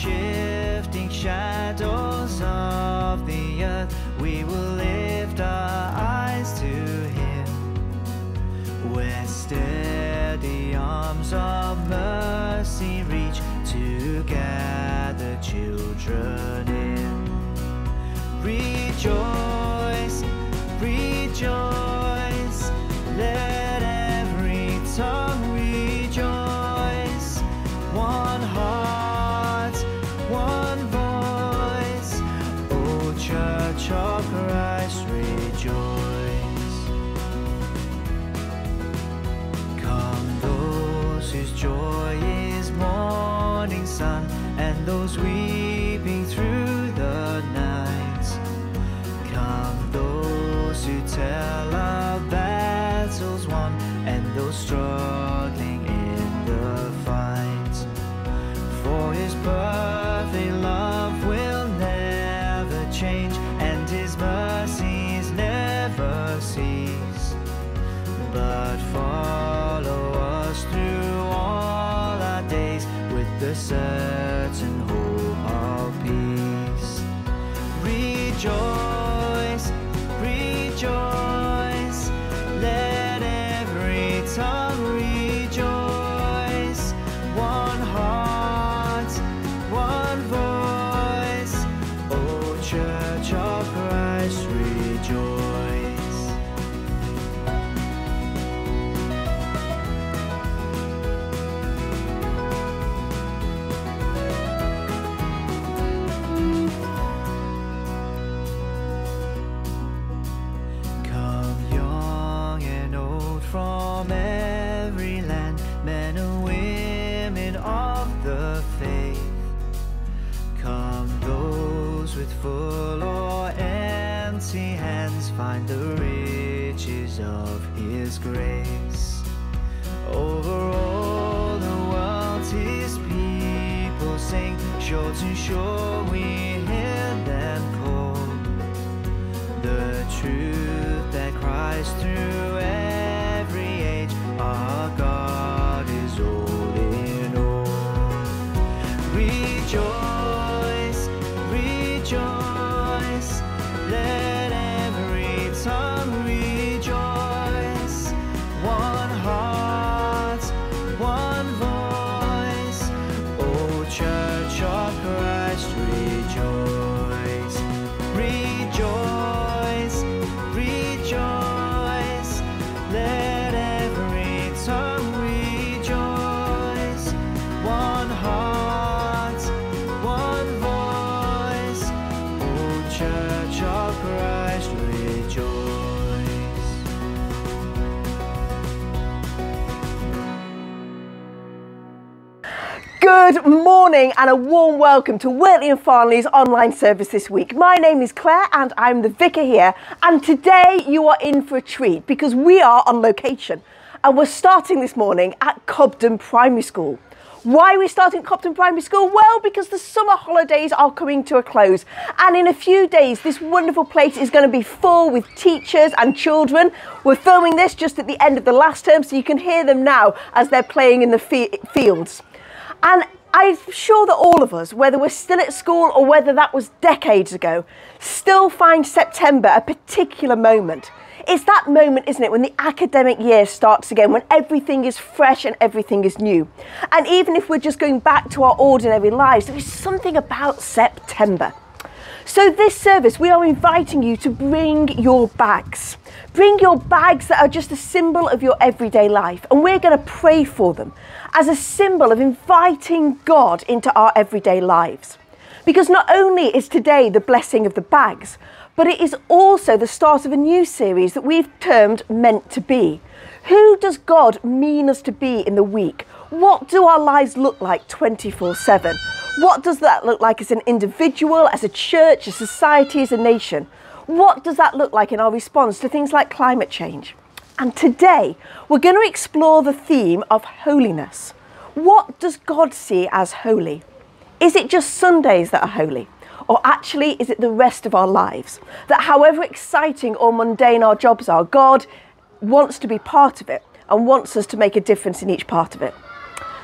From Good morning and a warm welcome to Wortley and Farnley's online service this week. My name is Claire and I'm the vicar here. And today you are in for a treat because we are on location and we're starting this morning at Cobden Primary School. Why are we starting at Cobden Primary School? Well, because the summer holidays are coming to a close. And in a few days, this wonderful place is going to be full with teachers and children. We're filming this just at the end of the last term, so you can hear them now as they're playing in the fields. And I'm sure that all of us, whether we're still at school or whether that was decades ago, still find September a particular moment. It's that moment, isn't it, when the academic year starts again, when everything is fresh and everything is new. And even if we're just going back to our ordinary lives, there is something about September. So, this service, we are inviting you to bring your bags. Bring your bags that are just a symbol of your everyday life, and we're going to pray for them as a symbol of inviting God into our everyday lives. Because not only is today the blessing of the bags, but it is also the start of a new series that we've termed Meant to Be. Who does God mean us to be in the week? What do our lives look like 24 7? What does that look like as an individual, as a church, a society, as a nation? What does that look like in our response to things like climate change? And today, we're going to explore the theme of holiness. What does God see as holy? Is it just Sundays that are holy? Or actually, is it the rest of our lives? That however exciting or mundane our jobs are, God wants to be part of it and wants us to make a difference in each part of it.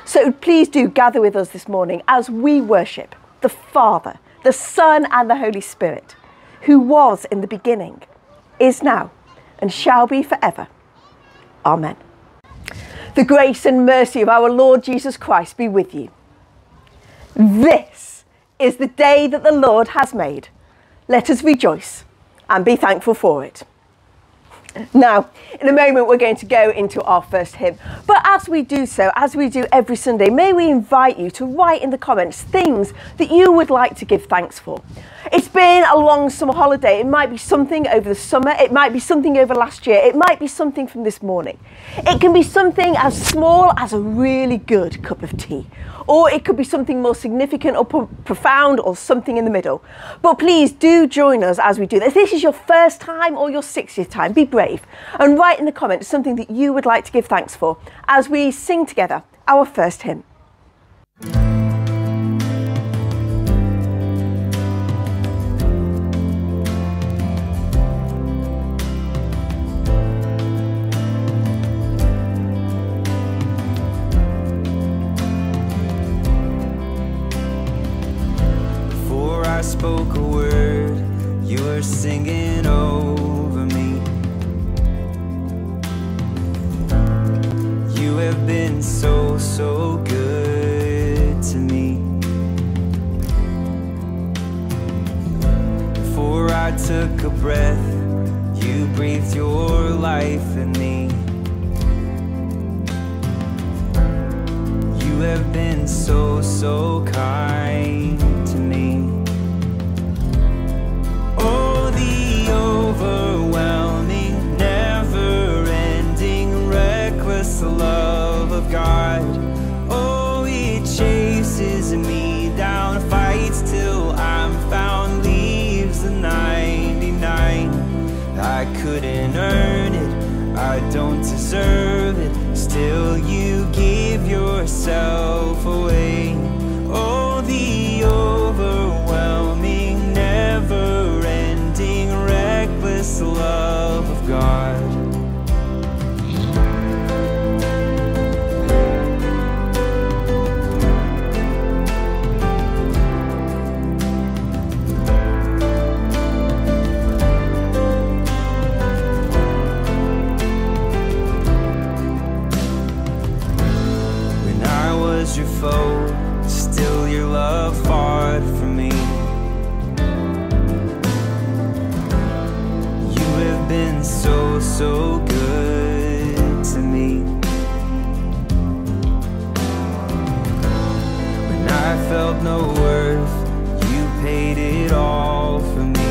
So please do gather with us this morning as we worship the Father, the Son, and the Holy Spirit, who was in the beginning, is now, and shall be forever. Amen. The grace and mercy of our Lord Jesus Christ be with you. This is the day that the Lord has made. Let us rejoice and be thankful for it. Now, in a moment, we're going to go into our first hymn. But as we do so, as we do every Sunday, may we invite you to write in the comments things that you would like to give thanks for. It's been a long summer holiday. It might be something over the summer, it might be something over last year, it might be something from this morning. It can be something as small as a really good cup of tea, or it could be something more significant or pro- profound or something in the middle. But please do join us as we do this. If this is your first time or your 60th time, be brave and write in the comments something that you would like to give thanks for as we sing together our first hymn. So, so kind to me. Oh, the overwhelming, never ending, reckless love of God. Oh, it chases me down, fights till I'm found, leaves the 99. I couldn't earn it, I don't deserve it. Still, you give yourself was your foe, still your love fought for me. You have been so, so good to me. When I felt no worth, you paid it all for me.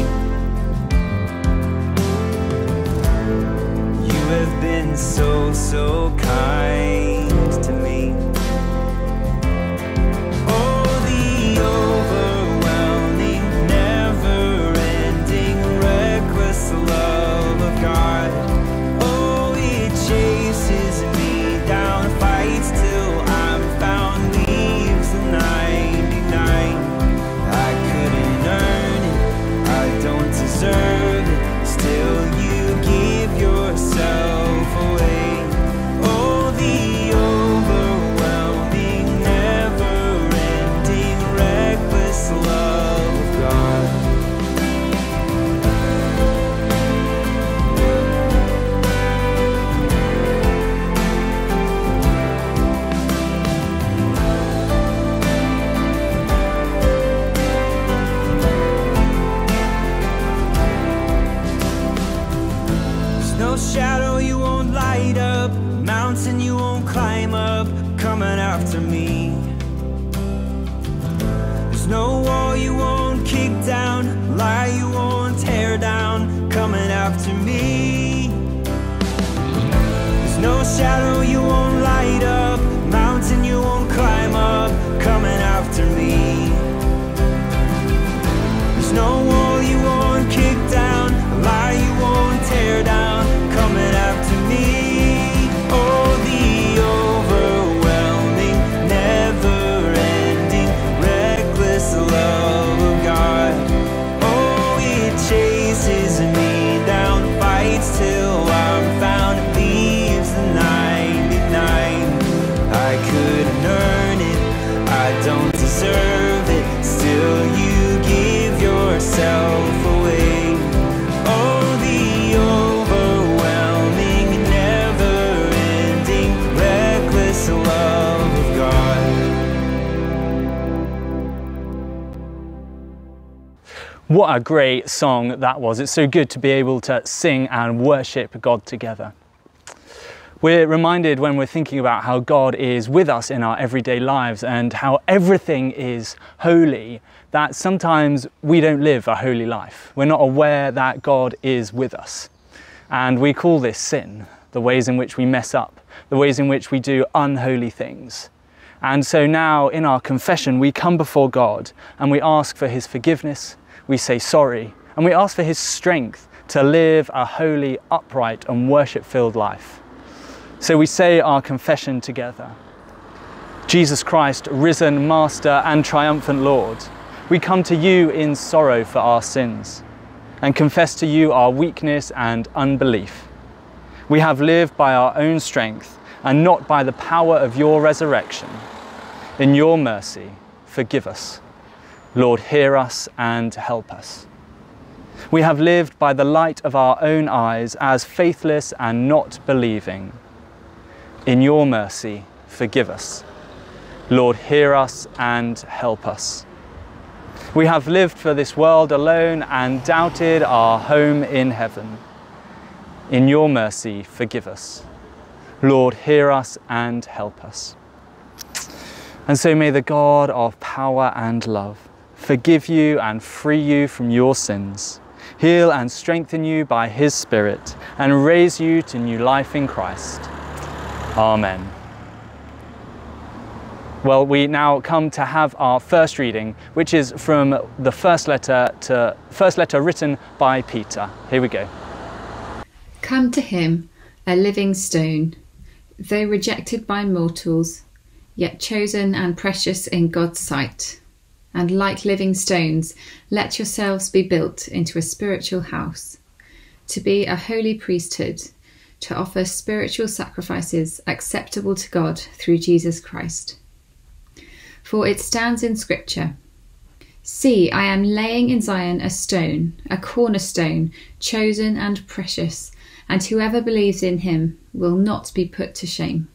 You have been so, so kind a great song that was. It's so good to be able to sing and worship God together. We're reminded when we're thinking about how God is with us in our everyday lives and how everything is holy, that sometimes we don't live a holy life. We're not aware that God is with us. And we call this sin, the ways in which we mess up, the ways in which we do unholy things. And so now in our confession, we come before God and we ask for His forgiveness we say sorry, and we ask for His strength to live a holy, upright, and worship filled life. So we say our confession together. Jesus Christ, risen Master and triumphant Lord, we come to you in sorrow for our sins and confess to you our weakness and unbelief. We have lived by our own strength and not by the power of your resurrection. In your mercy, forgive us. Lord, hear us and help us. We have lived by the light of our own eyes as faithless and not believing. In your mercy, forgive us. Lord, hear us and help us. We have lived for this world alone and doubted our home in heaven. In your mercy, forgive us. Lord, hear us and help us. And so may the God of power and love forgive you and free you from your sins, heal and strengthen you by His Spirit, and raise you to new life in Christ. Amen. Well, we now come to have our first reading, which is from the first letter to first letter written by Peter. Here we go. Come to him, a living stone, though rejected by mortals, yet chosen and precious in God's sight and like living stones, let yourselves be built into a spiritual house, to be a holy priesthood, to offer spiritual sacrifices acceptable to God through Jesus Christ. For it stands in Scripture See, I am laying in Zion a stone, a cornerstone, chosen and precious, and whoever believes in him will not be put to shame.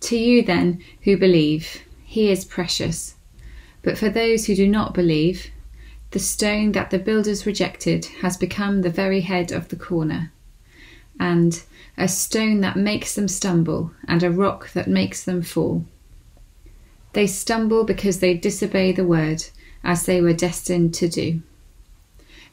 To you, then, who believe, he is precious. But for those who do not believe, the stone that the builders rejected has become the very head of the corner, and a stone that makes them stumble, and a rock that makes them fall. They stumble because they disobey the word, as they were destined to do.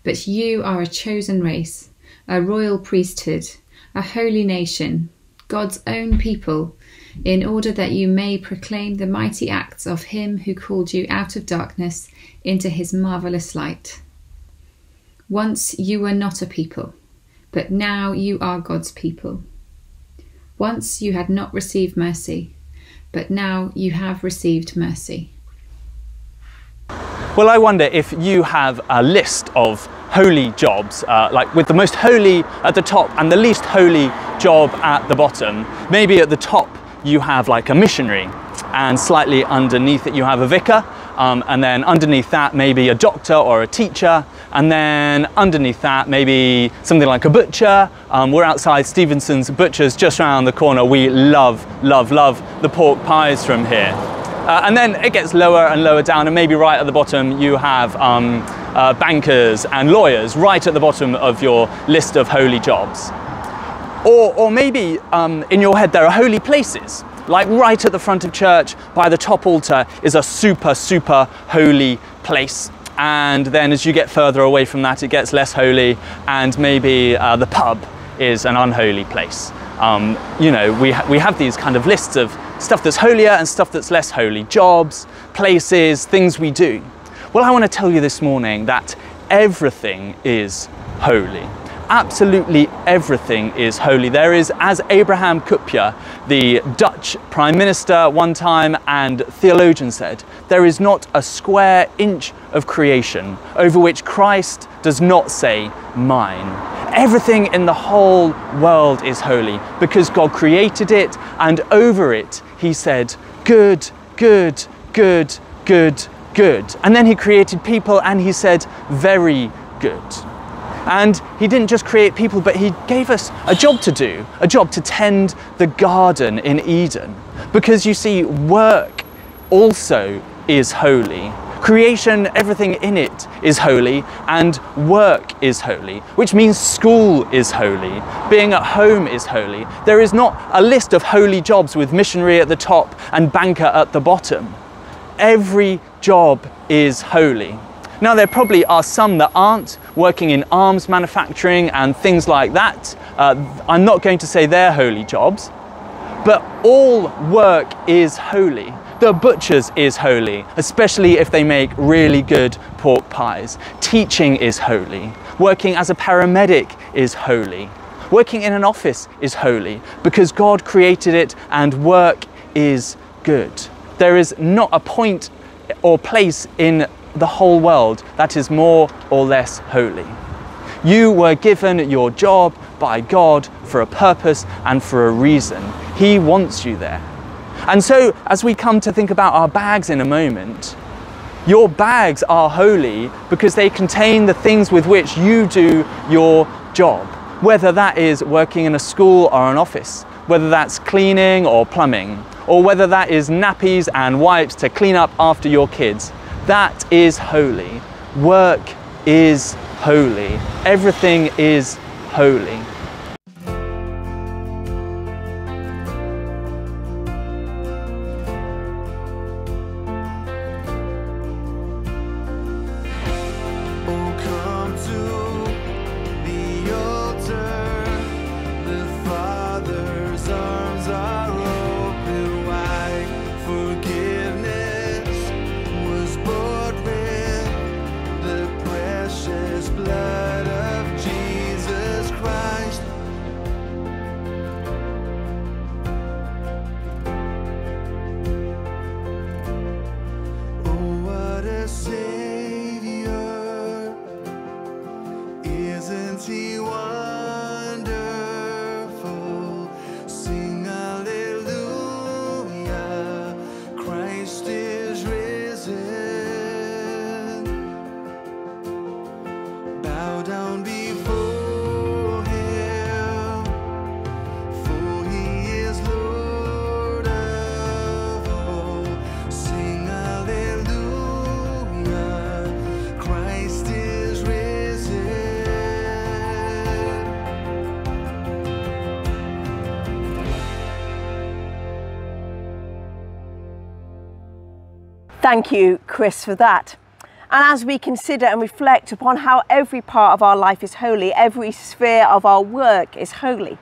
But you are a chosen race, a royal priesthood, a holy nation, God's own people in order that you may proclaim the mighty acts of him who called you out of darkness into his marvelous light. Once you were not a people, but now you are God's people. Once you had not received mercy, but now you have received mercy. Well, I wonder if you have a list of holy jobs, uh, like with the most holy at the top and the least holy job at the bottom. Maybe at the top you have like a missionary and slightly underneath it you have a vicar um, and then underneath that maybe a doctor or a teacher and then underneath that maybe something like a butcher. Um, we're outside stevenson's butchers just around the corner. We love love love the pork pies from here. Uh, and then it gets lower and lower down and maybe right at the bottom you have um, uh, bankers and lawyers right at the bottom of your list of holy jobs or, or maybe um, in your head there are holy places, like right at the front of church by the top altar is a super, super holy place. And then as you get further away from that, it gets less holy, and maybe uh, the pub is an unholy place. Um, you know, we, ha we have these kind of lists of stuff that's holier and stuff that's less holy jobs, places, things we do. Well, I want to tell you this morning that everything is holy absolutely everything is holy. There is, as Abraham Kuyper, the Dutch Prime Minister one time and theologian said, there is not a square inch of creation over which Christ does not say, mine. Everything in the whole world is holy because God created it and over it he said, good, good, good, good, good. And then he created people and he said, very good. And he didn't just create people, but he gave us a job to do, a job to tend the garden in Eden. Because you see, work also is holy. Creation, everything in it is holy, and work is holy, which means school is holy, being at home is holy. There is not a list of holy jobs with missionary at the top and banker at the bottom. Every job is holy. Now, there probably are some that aren't working in arms manufacturing and things like that. Uh, I'm not going to say they're holy jobs, but all work is holy. The butcher's is holy, especially if they make really good pork pies. Teaching is holy. Working as a paramedic is holy. Working in an office is holy because God created it and work is good. There is not a point or place in the whole world that is more or less holy. You were given your job by God for a purpose and for a reason. He wants you there. And so, as we come to think about our bags in a moment, your bags are holy because they contain the things with which you do your job, whether that is working in a school or an office, whether that's cleaning or plumbing, or whether that is nappies and wipes to clean up after your kids. That is holy. Work is holy. Everything is holy. Thank you, Chris, for that. And as we consider and reflect upon how every part of our life is holy, every sphere of our work is holy,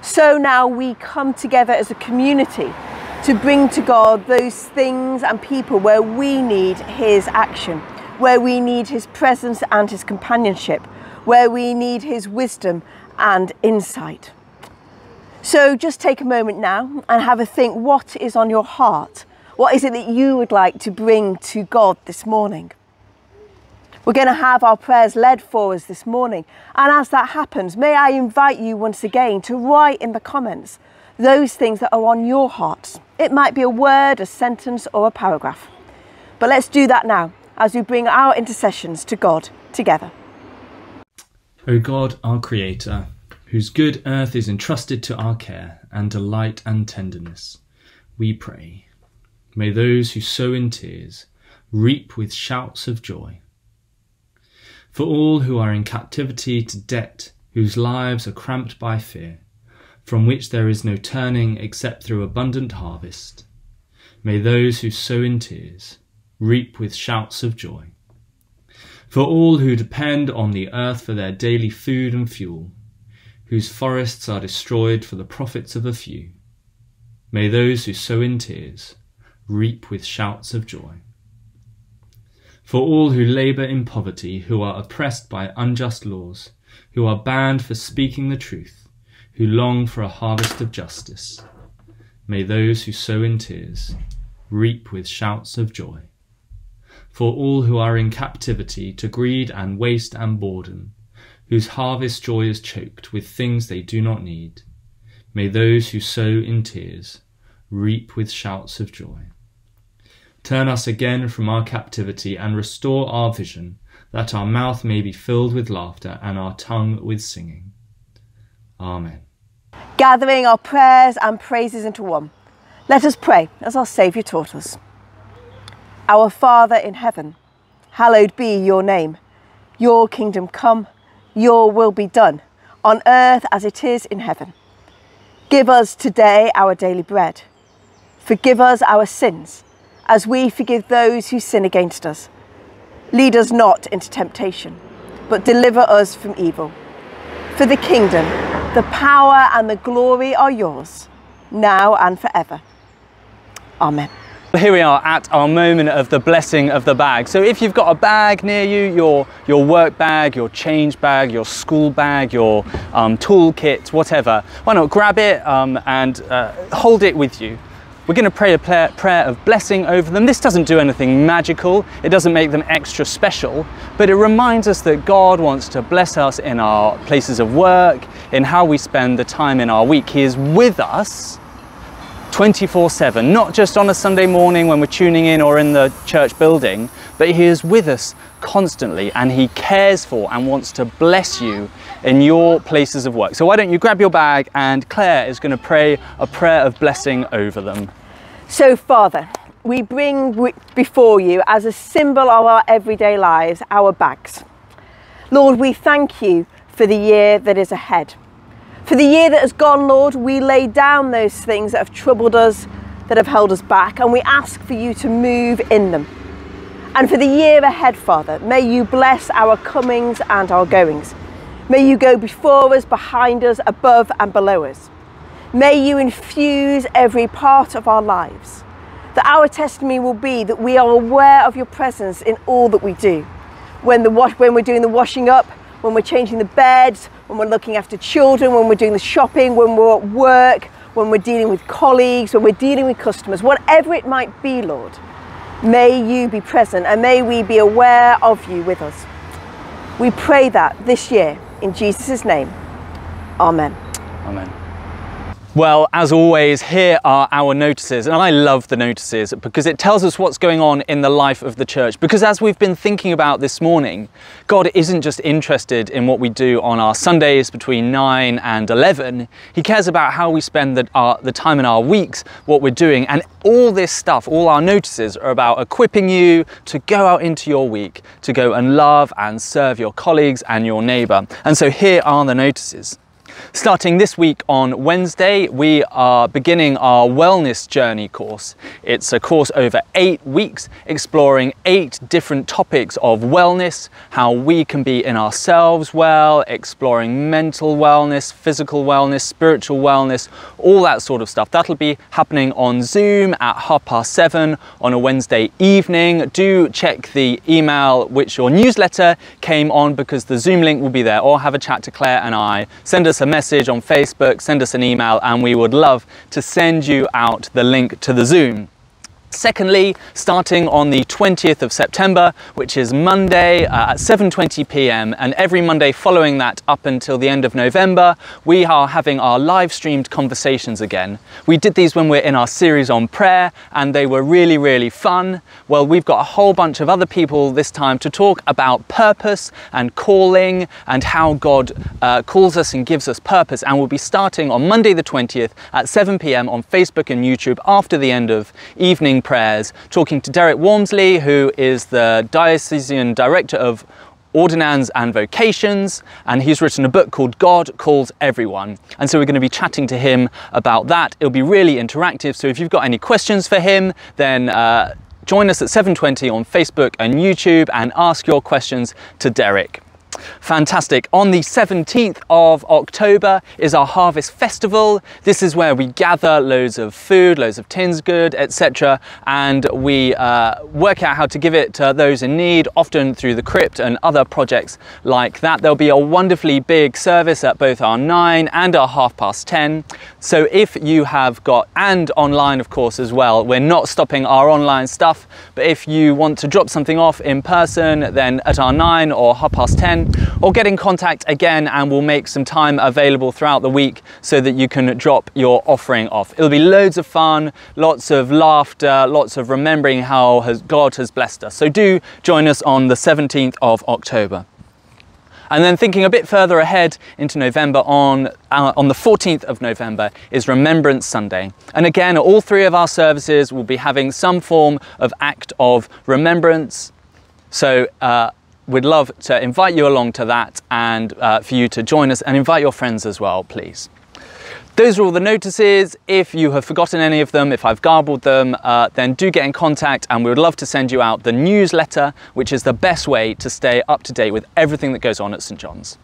so now we come together as a community to bring to God those things and people where we need His action, where we need His presence and His companionship, where we need His wisdom and insight. So just take a moment now and have a think what is on your heart? What is it that you would like to bring to God this morning? We're going to have our prayers led for us this morning. And as that happens, may I invite you once again to write in the comments those things that are on your hearts. It might be a word, a sentence, or a paragraph. But let's do that now as we bring our intercessions to God together. O God, our Creator, whose good earth is entrusted to our care and delight and tenderness, we pray. May those who sow in tears reap with shouts of joy. For all who are in captivity to debt, whose lives are cramped by fear, from which there is no turning except through abundant harvest, may those who sow in tears reap with shouts of joy. For all who depend on the earth for their daily food and fuel, whose forests are destroyed for the profits of a few, may those who sow in tears reap with shouts of joy. For all who labour in poverty, who are oppressed by unjust laws, who are banned for speaking the truth, who long for a harvest of justice, may those who sow in tears reap with shouts of joy. For all who are in captivity to greed and waste and boredom, whose harvest joy is choked with things they do not need, may those who sow in tears reap with shouts of joy. Turn us again from our captivity and restore our vision, that our mouth may be filled with laughter and our tongue with singing. Amen. Gathering our prayers and praises into one, let us pray as our Saviour taught us. Our Father in heaven, hallowed be your name. Your kingdom come, your will be done, on earth as it is in heaven. Give us today our daily bread. Forgive us our sins, as we forgive those who sin against us. Lead us not into temptation, but deliver us from evil. For the kingdom, the power, and the glory are yours, now and forever. Amen. Here we are at our moment of the blessing of the bag. So if you've got a bag near you, your, your work bag, your change bag, your school bag, your um, toolkit, whatever, why not grab it um, and uh, hold it with you. We're going to pray a prayer, of blessing over them. This doesn't do anything magical, it doesn't make them extra special, but it reminds us that God wants to bless us in our places of work, in how we spend the time in our week. He is with us 24 7, not just on a Sunday morning when we're tuning in or in the church building, but He is with us constantly and He cares for and wants to bless you in your places of work. So, why don't you grab your bag and Claire is going to pray a prayer of blessing over them. So, Father, we bring before you as a symbol of our everyday lives our bags. Lord, we thank you for the year that is ahead. For the year that has gone, Lord, we lay down those things that have troubled us, that have held us back, and we ask for you to move in them. And for the year ahead, Father, may you bless our comings and our goings. May you go before us, behind us, above and below us. May you infuse every part of our lives. That our testimony will be that we are aware of your presence in all that we do. When, the, when we're doing the washing up, when we're changing the beds, when we're looking after children, when we're doing the shopping, when we're at work, when we're dealing with colleagues, when we're dealing with customers, whatever it might be, Lord, may you be present and may we be aware of you with us. We pray that this year in Jesus' name. Amen. Amen. Well, as always, here are our notices, and I love the notices because it tells us what's going on in the life of the church. Because as we've been thinking about this morning, God isn't just interested in what we do on our Sundays between 9 and 11, He cares about how we spend the, our, the time in our weeks, what we're doing, and all this stuff, all our notices are about equipping you to go out into your week, to go and love and serve your colleagues and your neighbour. And so here are the notices. Starting this week on Wednesday, we are beginning our wellness journey course. It's a course over eight weeks exploring eight different topics of wellness, how we can be in ourselves well, exploring mental wellness, physical wellness, spiritual wellness, all that sort of stuff. That'll be happening on Zoom at half past seven on a Wednesday evening. Do check the email which your newsletter came on because the Zoom link will be there, or have a chat to Claire and I. Send us a message on Facebook, send us an email, and we would love to send you out the link to the Zoom. Secondly, starting on the 20th of September, which is Monday uh, at 7:20 p.m. and every Monday following that up until the end of November, we are having our live streamed conversations again. We did these when we're in our series on prayer and they were really really fun. Well, we've got a whole bunch of other people this time to talk about purpose and calling and how God uh, calls us and gives us purpose and we'll be starting on Monday the 20th at 7 p.m. on Facebook and YouTube after the end of evening prayers, talking to Derek Wormsley, who is the Diocesan Director of Ordinands and Vocations, and he's written a book called God Calls Everyone. And so we're going to be chatting to him about that. It'll be really interactive, so if you've got any questions for him, then uh, join us at 7.20 on Facebook and YouTube and ask your questions to Derek. Fantastic. On the 17th of October is our Harvest Festival. This is where we gather loads of food, loads of tins good, etc. And we uh, work out how to give it to those in need, often through the crypt and other projects like that. There'll be a wonderfully big service at both our 9 and our half past 10. So if you have got, and online of course as well, we're not stopping our online stuff, but if you want to drop something off in person, then at our 9 or half past 10, or get in contact again and we'll make some time available throughout the week so that you can drop your offering off. It'll be loads of fun, lots of laughter, lots of remembering how has, God has blessed us. So do join us on the 17th of October. And then thinking a bit further ahead into November, on, uh, on the 14th of November is Remembrance Sunday. And again, all three of our services will be having some form of act of remembrance, So uh, we'd love to invite you along to that and uh, for you to join us and invite your friends as well, please. Those are all the notices. If you have forgotten any of them, if I've garbled them, uh, then do get in contact and we would love to send you out the newsletter, which is the best way to stay up to date with everything that goes on at St John's.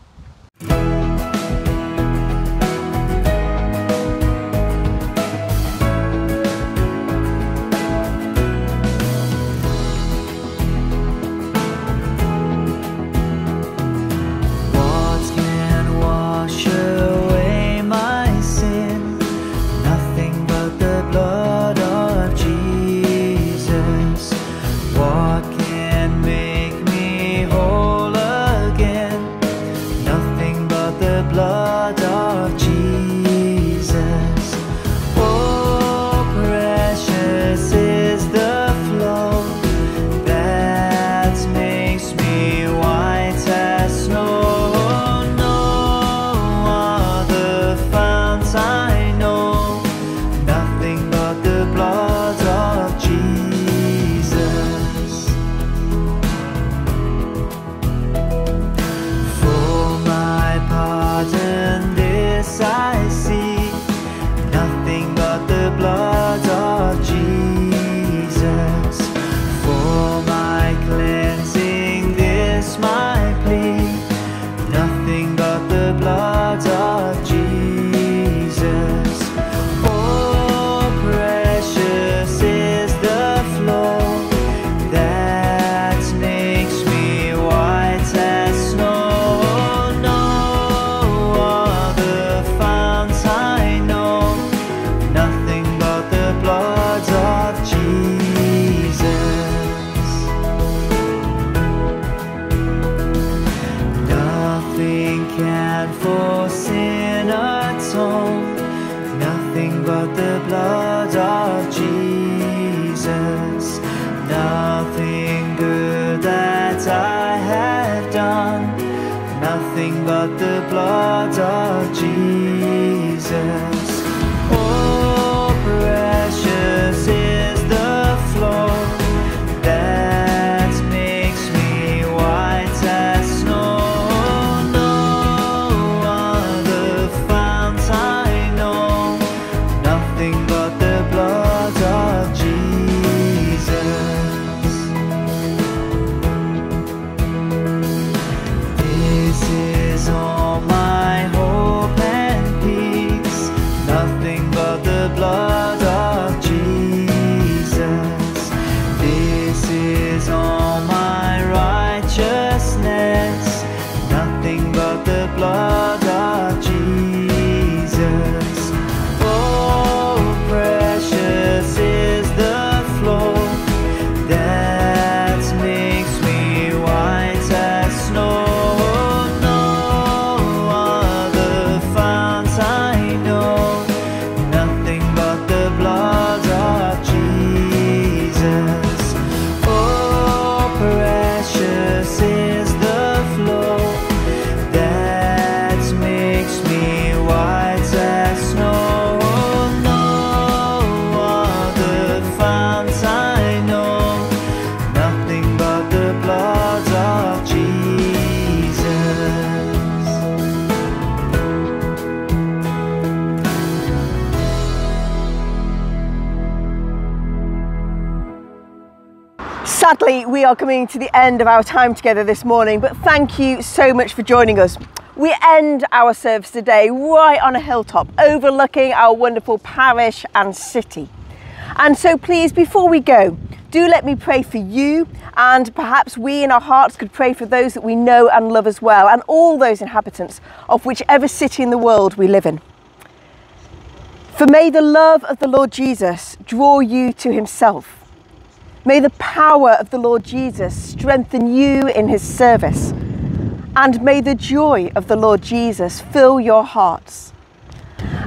We are coming to the end of our time together this morning, but thank you so much for joining us. We end our service today right on a hilltop overlooking our wonderful parish and city. And so, please, before we go, do let me pray for you, and perhaps we in our hearts could pray for those that we know and love as well, and all those inhabitants of whichever city in the world we live in. For may the love of the Lord Jesus draw you to himself. May the power of the Lord Jesus strengthen you in his service. And may the joy of the Lord Jesus fill your hearts.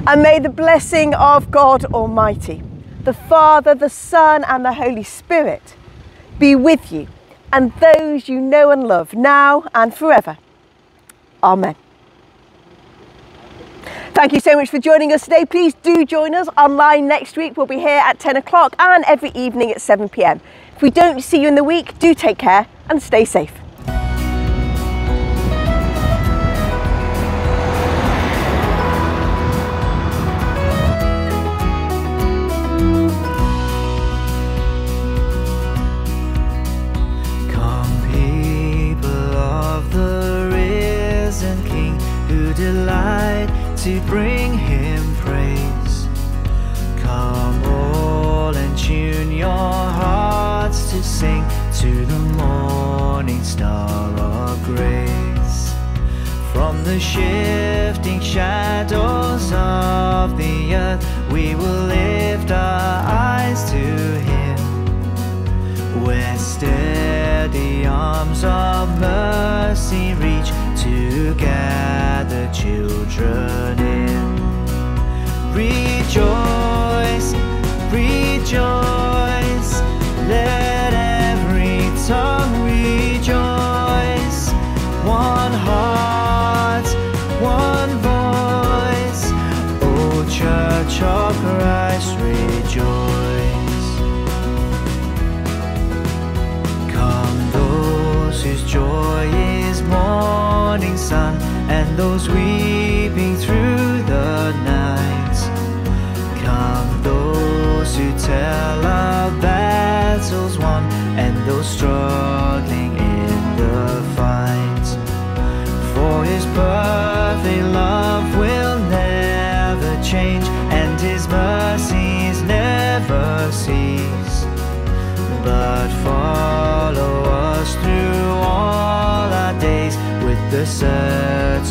And may the blessing of God Almighty, the Father, the Son, and the Holy Spirit be with you and those you know and love now and forever. Amen. Thank you so much for joining us today. Please do join us online next week. We'll be here at 10 o'clock and every evening at 7 pm. If we don't see you in the week, do take care and stay safe. To bring him praise. Come, all, and tune your hearts to sing to the morning star of grace. From the shifting shadows of the earth, we will lift our eyes to him where steady arms of mercy reach to gather children morning sun, and those weeping the sad